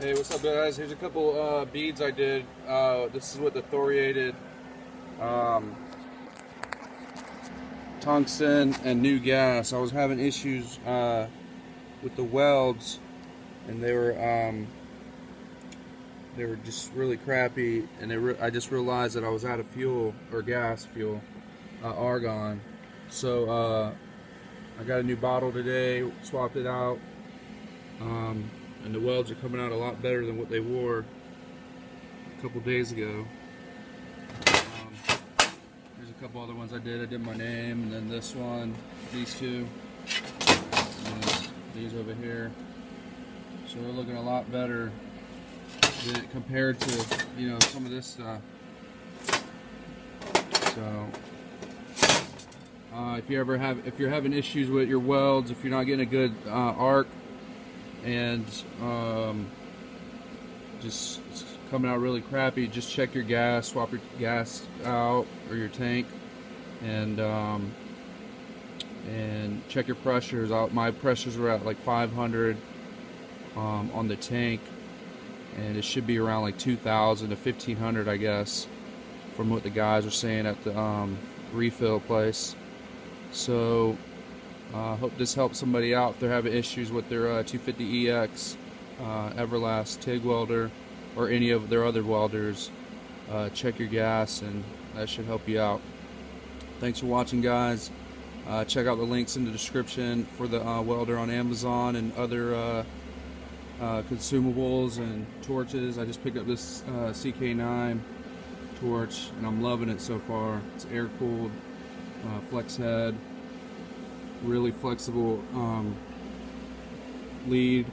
Hey, what's up, guys? Here's a couple uh, beads I did. Uh, this is with the thoriated um, tungsten and new gas. I was having issues uh, with the welds, and they were um, they were just really crappy. And re I just realized that I was out of fuel or gas fuel, uh, argon. So uh, I got a new bottle today. Swapped it out. Um, and the welds are coming out a lot better than what they were a couple days ago. Um, there's a couple other ones I did. I did my name, and then this one, these two, these over here. So they're looking a lot better than, compared to you know some of this stuff. So. Uh, if you ever have, if you're having issues with your welds, if you're not getting a good uh, arc, and um, just coming out really crappy, just check your gas, swap your gas out or your tank, and um, and check your pressures out. My pressures were at like 500 um, on the tank, and it should be around like 2,000 to 1,500, I guess, from what the guys are saying at the um, refill place. So I uh, hope this helps somebody out if they're having issues with their uh, 250EX uh, Everlast TIG welder or any of their other welders. Uh, check your gas and that should help you out. Thanks for watching guys. Uh, check out the links in the description for the uh, welder on Amazon and other consumables and torches. I just picked up this CK9 torch and I'm loving it so far. It's air cooled, flex head really flexible um, lead.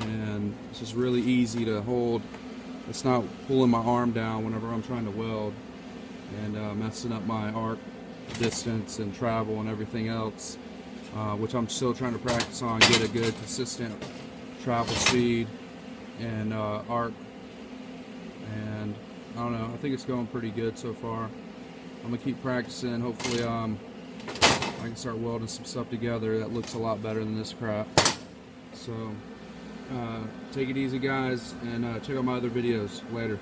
And it's just really easy to hold. It's not pulling my arm down whenever I'm trying to weld and uh, messing up my arc distance and travel and everything else uh, which I'm still trying to practice on get a good consistent travel speed and uh, arc. And I don't know I think it's going pretty good so far. I'm gonna keep practicing. Hopefully um, I can start welding some stuff together that looks a lot better than this crap. So, uh, take it easy guys, and uh, check out my other videos later.